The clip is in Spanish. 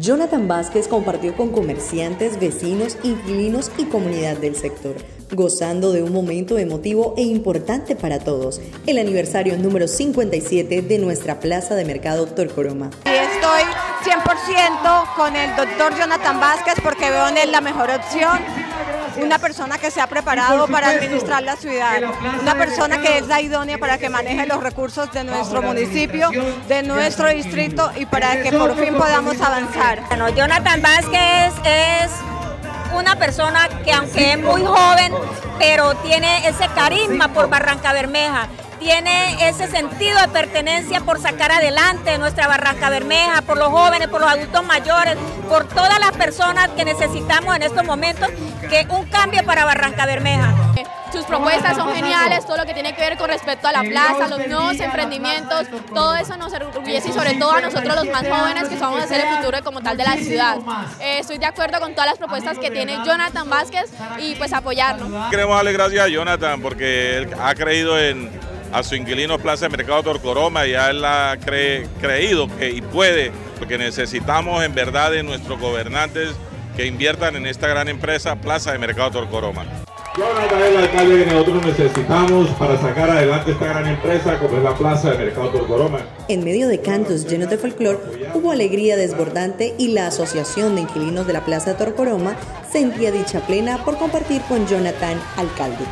Jonathan Vázquez compartió con comerciantes, vecinos, inquilinos y comunidad del sector, gozando de un momento emotivo e importante para todos, el aniversario número 57 de nuestra Plaza de Mercado Torcoroma. Estoy 100% con el doctor Jonathan Vázquez porque veo en él la mejor opción una persona que se ha preparado para administrar la ciudad, una persona que es la idónea para que maneje los recursos de nuestro municipio, de nuestro distrito y para que por fin podamos avanzar. Bueno, Jonathan Vázquez es una persona que aunque es muy joven, pero tiene ese carisma por Barranca Bermeja tiene ese sentido de pertenencia por sacar adelante nuestra Barranca Bermeja, por los jóvenes, por los adultos mayores, por todas las personas que necesitamos en estos momentos que un cambio para Barranca Bermeja. Sus propuestas son geniales, todo lo que tiene que ver con respecto a la plaza, los nuevos emprendimientos, todo eso nos enorgullece y sobre todo a nosotros los más jóvenes que vamos a ser el futuro como tal de la ciudad. Eh, estoy de acuerdo con todas las propuestas que tiene Jonathan Vázquez y pues apoyarnos. Queremos darle gracias a Jonathan porque él ha creído en a su inquilino Plaza de Mercado Torcoroma y a él ha creído que y puede, porque necesitamos en verdad de nuestros gobernantes que inviertan en esta gran empresa Plaza de Mercado Torcoroma. Jonathan es el alcalde que nosotros necesitamos para sacar adelante esta gran empresa como es la Plaza de Mercado Torcoroma. En medio de cantos llenos de folclor, hubo alegría desbordante y la Asociación de Inquilinos de la Plaza de Torcoroma sentía dicha plena por compartir con Jonathan, alcalde.